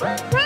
Bust